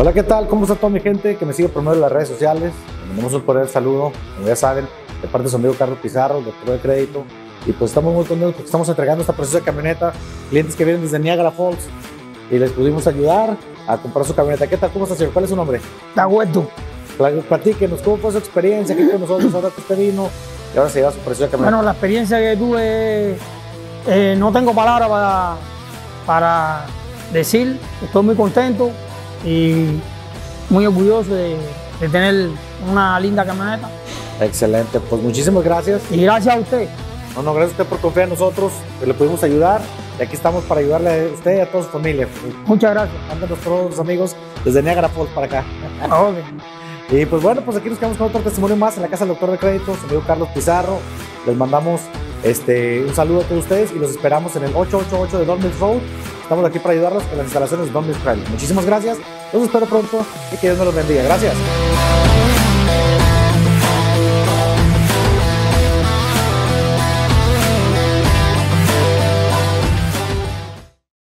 Hola, ¿qué tal? ¿Cómo está toda mi gente que me sigue por medio de las redes sociales? Le mandamos un cordial saludo, como ya saben, de parte de su amigo Carlos Pizarro, doctor de crédito. Y pues estamos muy contentos porque estamos entregando esta preciosa camioneta, clientes que vienen desde Niagara Falls y les pudimos ayudar a comprar su camioneta. ¿Qué tal? ¿Cómo está, señor? ¿Cuál es su nombre? Dagueto. Platíquenos, ¿cómo fue su experiencia aquí con nosotros ahora que usted vino y ahora se lleva su preciosa camioneta? Bueno, la experiencia que tuve, eh, no tengo palabras para, para decir, estoy muy contento y muy orgulloso de, de tener una linda camioneta. Excelente, pues muchísimas gracias. Y gracias a usted. No, no, gracias a usted por confiar en nosotros, que le pudimos ayudar. Y aquí estamos para ayudarle a usted y a toda su familia. Muchas gracias. Mándanos todos los amigos desde Niagara Falls para acá. Ok. Y pues bueno, pues aquí nos quedamos con otro testimonio más en la casa del doctor de crédito, su amigo Carlos Pizarro. Les mandamos este, un saludo a todos ustedes y los esperamos en el 888 de Don Mills Road. Estamos aquí para ayudarlos en las instalaciones de Mills Credit. Muchísimas gracias, los espero pronto y que Dios me los bendiga. Gracias.